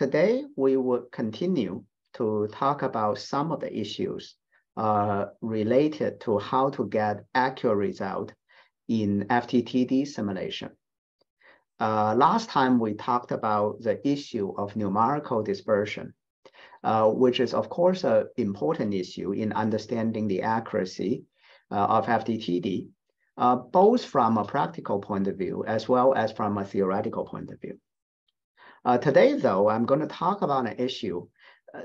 today we will continue to talk about some of the issues uh, related to how to get accurate result in FDTD simulation. Uh, last time we talked about the issue of numerical dispersion, uh, which is of course an important issue in understanding the accuracy uh, of FDTD, uh, both from a practical point of view as well as from a theoretical point of view. Uh, today, though, I'm going to talk about an issue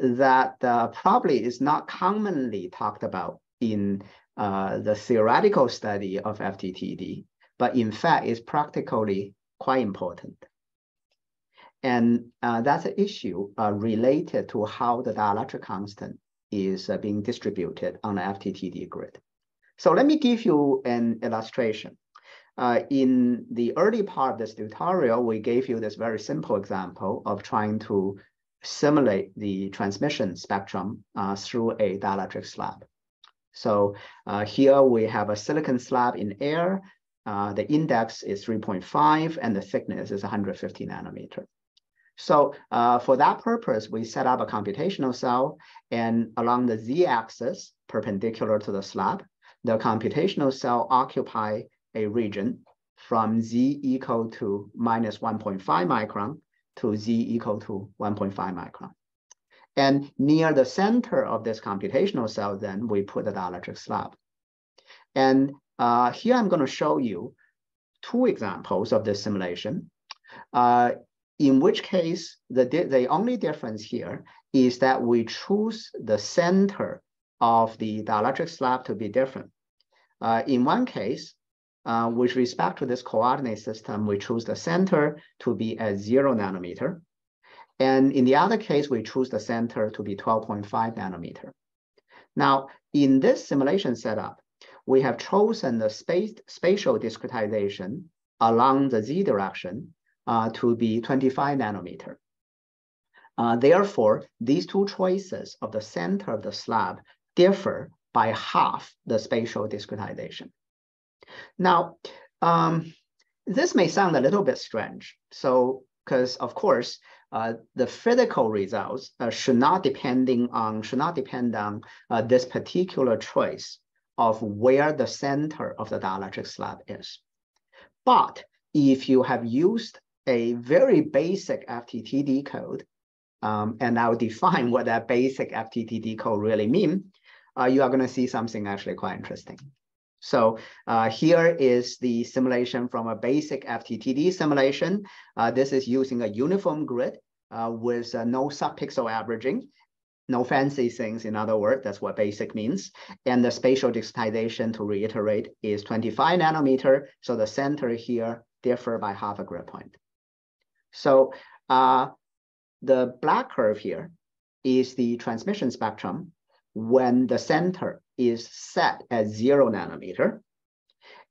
that uh, probably is not commonly talked about in uh, the theoretical study of FDTD, but in fact is practically quite important. And uh, that's an issue uh, related to how the dielectric constant is uh, being distributed on the FDTD grid. So let me give you an illustration. Uh, in the early part of this tutorial, we gave you this very simple example of trying to simulate the transmission spectrum uh, through a dielectric slab. So uh, here we have a silicon slab in air. Uh, the index is 3.5 and the thickness is 150 nanometer. So uh, for that purpose, we set up a computational cell and along the z-axis perpendicular to the slab, the computational cell occupy a region from z equal to minus 1.5 micron to z equal to 1.5 micron. And near the center of this computational cell, then we put the dielectric slab. And uh, here I'm going to show you two examples of this simulation, uh, in which case the, the only difference here is that we choose the center of the dielectric slab to be different. Uh, in one case, uh, with respect to this coordinate system, we choose the center to be at zero nanometer. And in the other case, we choose the center to be 12.5 nanometer. Now, in this simulation setup, we have chosen the spatial discretization along the z direction uh, to be 25 nanometer. Uh, therefore, these two choices of the center of the slab differ by half the spatial discretization. Now, um, this may sound a little bit strange. So, because of course, uh, the physical results uh, should not depending on should not depend on uh, this particular choice of where the center of the dielectric slab is. But if you have used a very basic FDTD code, um, and I'll define what that basic FDTD code really mean, uh, you are going to see something actually quite interesting. So uh, here is the simulation from a basic FDTD simulation. Uh, this is using a uniform grid uh, with uh, no subpixel averaging, no fancy things, in other words, that's what basic means. And the spatial discretization, to reiterate, is 25 nanometer. So the center here differ by half a grid point. So uh, the black curve here is the transmission spectrum when the center is set at zero nanometer.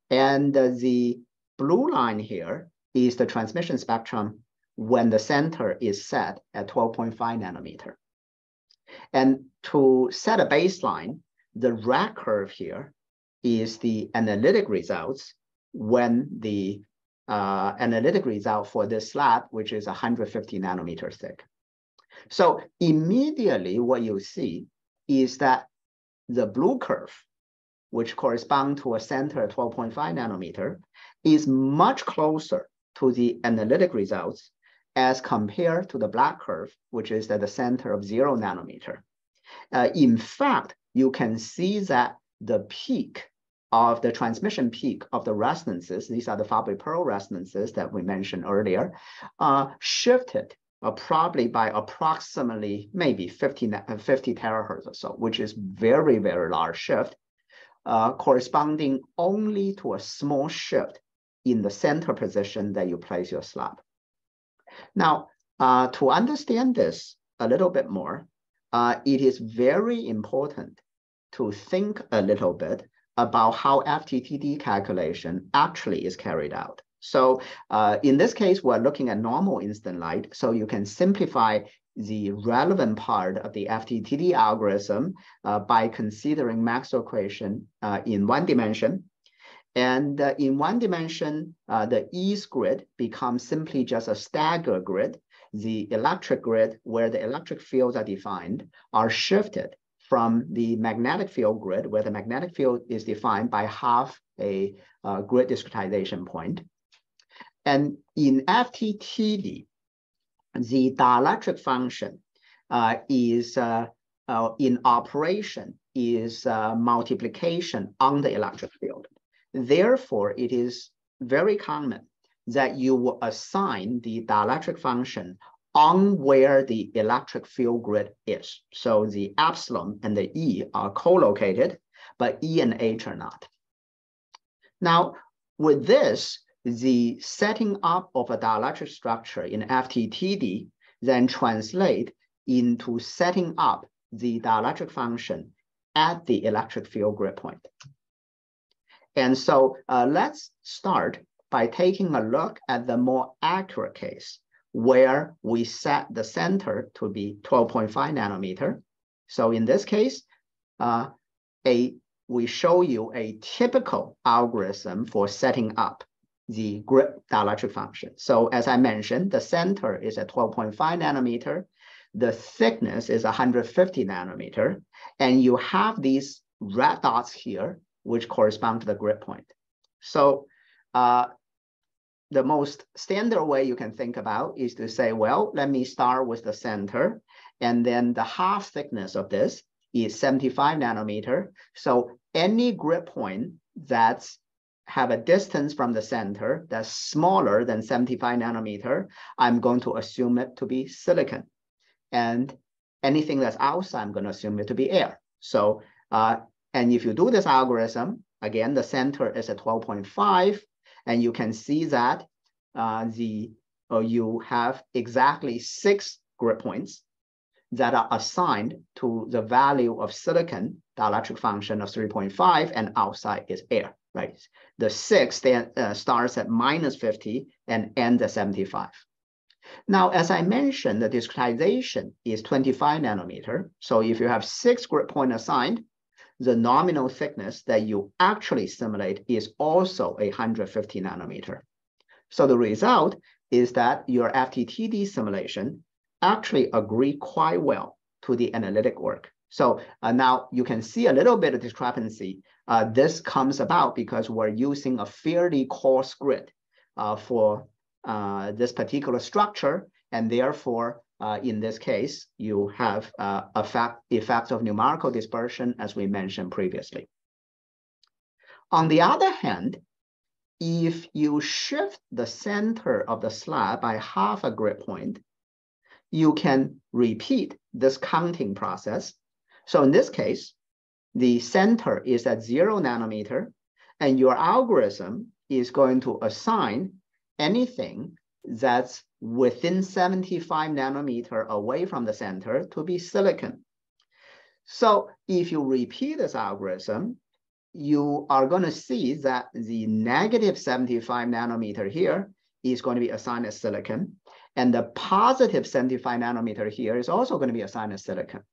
And the blue line here is the transmission spectrum when the center is set at 12.5 nanometer. And to set a baseline, the red curve here is the analytic results when the uh, analytic result for this slab, which is 150 nanometer thick. So immediately what you see is that the blue curve, which correspond to a center 12.5 nanometer, is much closer to the analytic results as compared to the black curve, which is at the center of zero nanometer. Uh, in fact, you can see that the peak of the transmission peak of the resonances, these are the Fabry-Perot resonances that we mentioned earlier, uh, shifted uh, probably by approximately maybe 50, uh, 50 terahertz or so, which is very, very large shift, uh, corresponding only to a small shift in the center position that you place your slab. Now, uh, to understand this a little bit more, uh, it is very important to think a little bit about how FDTD calculation actually is carried out. So uh, in this case, we're looking at normal instant light. So you can simplify the relevant part of the FDTD algorithm uh, by considering Maxwell equation uh, in one dimension. And uh, in one dimension, uh, the Yee's grid becomes simply just a stagger grid. the electric grid where the electric fields are defined are shifted from the magnetic field grid where the magnetic field is defined by half a uh, grid discretization point. And in FDTD, the dielectric function uh, is uh, uh, in operation is multiplication on the electric field. Therefore, it is very common that you will assign the dielectric function on where the electric field grid is. So the epsilon and the E are co-located, but E and H are not. Now, with this, the setting up of a dielectric structure in FDTD then translate into setting up the dielectric function at the electric field grid point. And so uh, let's start by taking a look at the more accurate case where we set the center to be 12.5 nanometer. So in this case, uh, a we show you a typical algorithm for setting up the grid dielectric function. So as I mentioned, the center is at 12.5 nanometer. The thickness is 150 nanometer. And you have these red dots here, which correspond to the grid point. So uh, the most standard way you can think about is to say, well, let me start with the center. And then the half thickness of this is 75 nanometer. So any grid point that's have a distance from the center that's smaller than 75 nanometer, I'm going to assume it to be silicon. And anything that's outside, I'm going to assume it to be air. So, uh, and if you do this algorithm, again, the center is at 12.5, and you can see that uh, the uh, you have exactly six grid points that are assigned to the value of silicon, the dielectric function of 3.5, and outside is air right? The six then uh, starts at minus 50 and ends at 75. Now, as I mentioned, the discretization is 25 nanometer. So if you have six grid point assigned, the nominal thickness that you actually simulate is also 150 nanometer. So the result is that your FDTD simulation actually agree quite well to the analytic work. So uh, now you can see a little bit of discrepancy uh, this comes about because we're using a fairly coarse grid uh, for uh, this particular structure, and therefore, uh, in this case, you have uh, effect, effects of numerical dispersion, as we mentioned previously. On the other hand, if you shift the center of the slab by half a grid point, you can repeat this counting process. So in this case, the center is at zero nanometer, and your algorithm is going to assign anything that's within 75 nanometer away from the center to be silicon. So if you repeat this algorithm, you are going to see that the negative 75 nanometer here is going to be assigned as silicon, and the positive 75 nanometer here is also going to be assigned as silicon.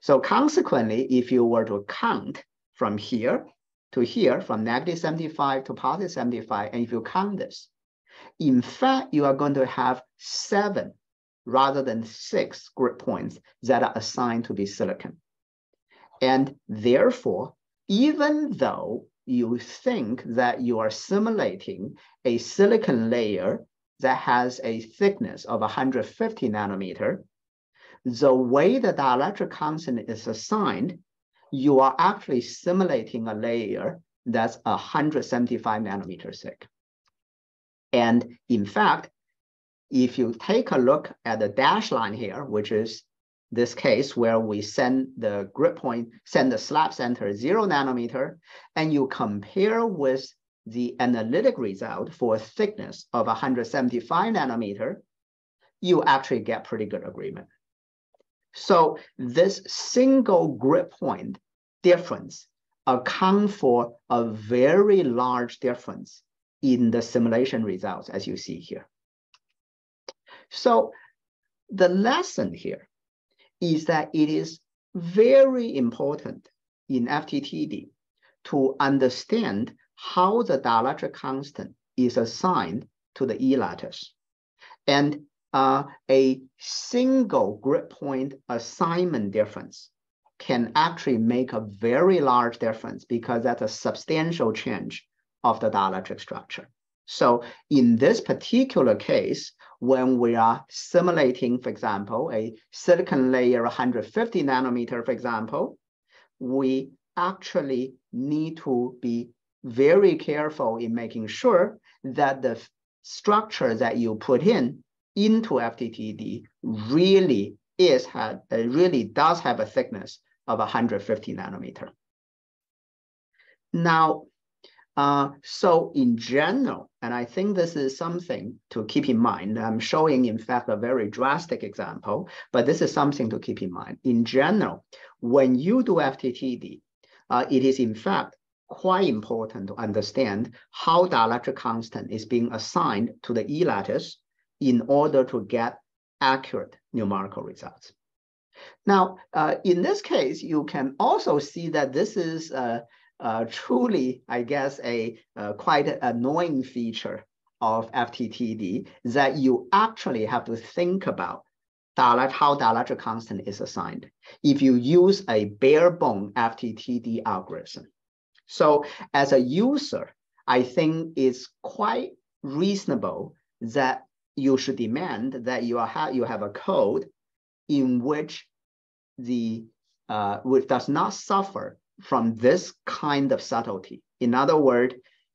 So consequently, if you were to count from here to here, from negative 75 to positive 75, and if you count this, in fact, you are going to have seven rather than six grid points that are assigned to be silicon. And therefore, even though you think that you are simulating a silicon layer that has a thickness of 150 nanometer, the way the dielectric constant is assigned, you are actually simulating a layer that's 175 nanometers thick. And in fact, if you take a look at the dash line here, which is this case where we send the grid point, send the slab center zero nanometer, and you compare with the analytic result for a thickness of 175 nanometer, you actually get pretty good agreement. So this single grid point difference account for a very large difference in the simulation results as you see here. So the lesson here is that it is very important in FDTD to understand how the dielectric constant is assigned to the E lattice. And uh, a single grid point assignment difference can actually make a very large difference because that's a substantial change of the dielectric structure. So in this particular case, when we are simulating, for example, a silicon layer 150 nanometer, for example, we actually need to be very careful in making sure that the structure that you put in into FDTD really is had uh, really does have a thickness of 150 nanometer. Now, uh, so in general, and I think this is something to keep in mind. I'm showing, in fact, a very drastic example, but this is something to keep in mind. In general, when you do FDTD, uh, it is in fact quite important to understand how the dielectric constant is being assigned to the E lattice in order to get accurate numerical results. Now, uh, in this case, you can also see that this is uh, uh, truly, I guess, a uh, quite annoying feature of FDTD that you actually have to think about how the dielectric constant is assigned if you use a bare bone FDTD algorithm. So as a user, I think it's quite reasonable that you should demand that you, are, you have a code in which the uh, which does not suffer from this kind of subtlety. In other words,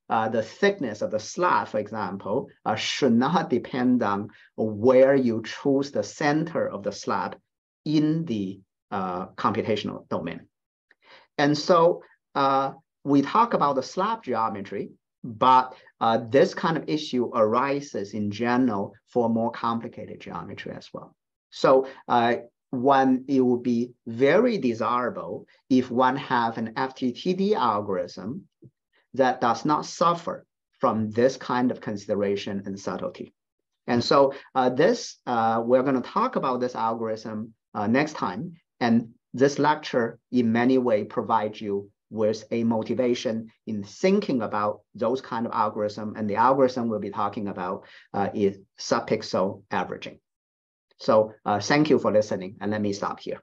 uh, the thickness of the slab, for example, uh, should not depend on where you choose the center of the slab in the uh, computational domain. And so uh, we talk about the slab geometry, but uh, this kind of issue arises in general for more complicated geometry as well. So uh, one, it would be very desirable if one have an FDTD algorithm that does not suffer from this kind of consideration and subtlety. And so uh, this, uh, we're going to talk about this algorithm uh, next time. And this lecture in many way provides you with a motivation in thinking about those kind of algorithm. And the algorithm we'll be talking about uh, is subpixel averaging. So uh, thank you for listening, and let me stop here.